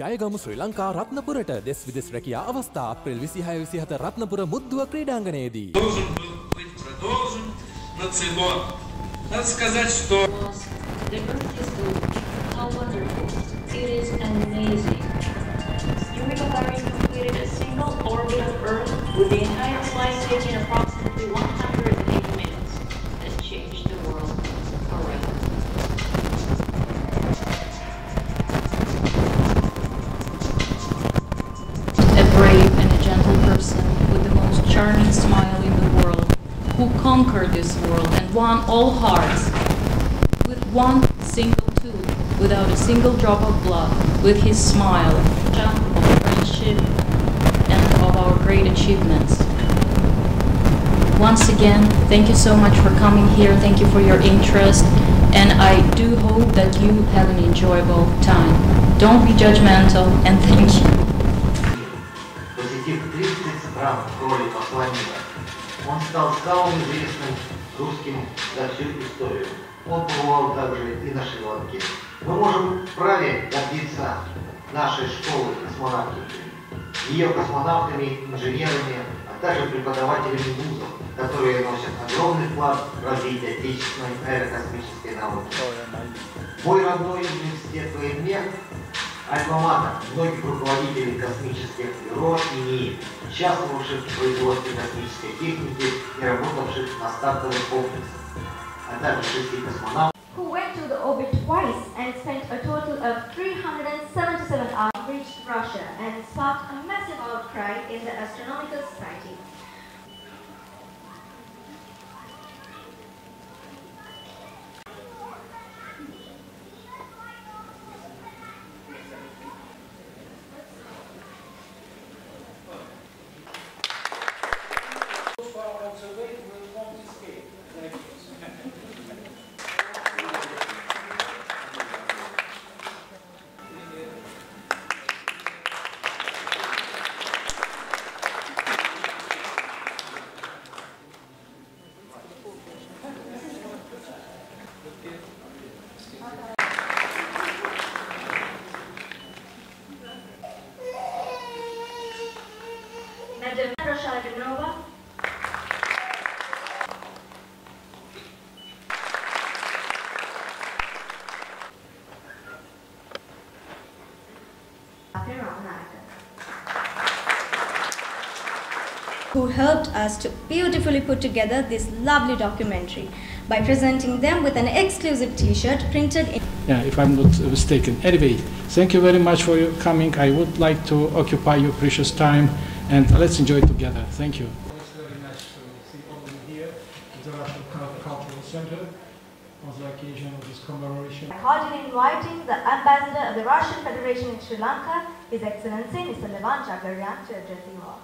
ජයගම ශ්‍රී ලංකා රත්නපුරට දෙස් විදෙස් රැකයා අවස්ථා April විසිහය විසිහත Ratnapura මුද්දුව ක්‍රීඩාංගනයේදී. Within higher flight taking conquered this world and won all hearts with one single tool, without a single drop of blood, with his smile, of friendship and of our great achievements. Once again, thank you so much for coming here. Thank you for your interest. And I do hope that you have an enjoyable time. Don't be judgmental and thank you. Он стал самым известным русским за всю историю. Он побывал также и на Шри-Ланке. Мы можем вправе гордиться нашей школой космонавтики, ее космонавтами, инженерами, а также преподавателями вузов, которые носят огромный вклад в развитие отечественной аэрокосмической науки. Мой родной университет ВМЕ Альма-Матер многих руководителей космических бюро и НИИ, участвовавших в производстве космической техники и работавших на стартовых комплексах, а также шести космонавтов, who went to the orbit twice and spent a total of 377 hours, reached Russia and sparked a massive outcry in the astronomical society. Who helped us to beautifully put together this lovely documentary by presenting them with an exclusive t-shirt printed in Yeah, if I'm not mistaken. Anyway, thank you very much for your coming. I would like to occupy your precious time and let's enjoy it together. Thank you. It's very nice to see all of you here at the Russian Cultural Center on the occasion of this commemoration. cordially inviting the Ambassador of the Russian Federation in Sri Lanka, His Excellency Mr. Levan Jagaryan, to address you all.